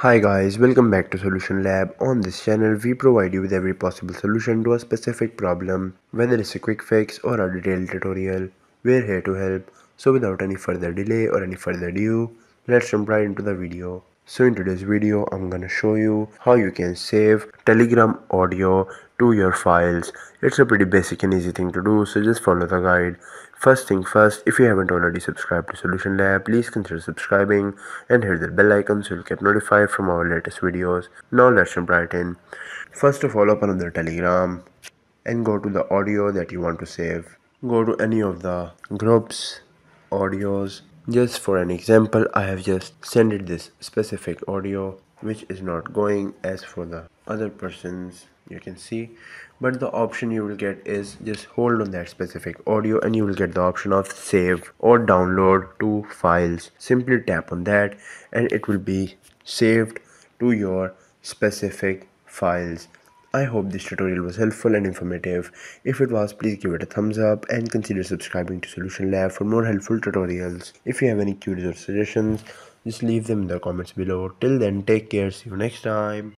Hi guys, welcome back to Solution Lab. On this channel, we provide you with every possible solution to a specific problem. Whether it's a quick fix or a detailed tutorial, we're here to help. So without any further delay or any further ado, let's jump right into the video. So in today's video, I'm gonna show you how you can save Telegram audio to your files. It's a pretty basic and easy thing to do, so just follow the guide. First thing first, if you haven't already subscribed to Solution Lab, please consider subscribing and hit the bell icon so you'll get notified from our latest videos. Now let's jump right in. First of all, open up the Telegram and go to the audio that you want to save. Go to any of the groups, audios. Just for an example, I have just sent it this specific audio which is not going as for the other person's you can see. But the option you will get is just hold on that specific audio and you will get the option of save or download to files. Simply tap on that and it will be saved to your specific files I hope this tutorial was helpful and informative. If it was, please give it a thumbs up and consider subscribing to Solution Lab for more helpful tutorials. If you have any queries or suggestions, just leave them in the comments below. Till then, take care. See you next time.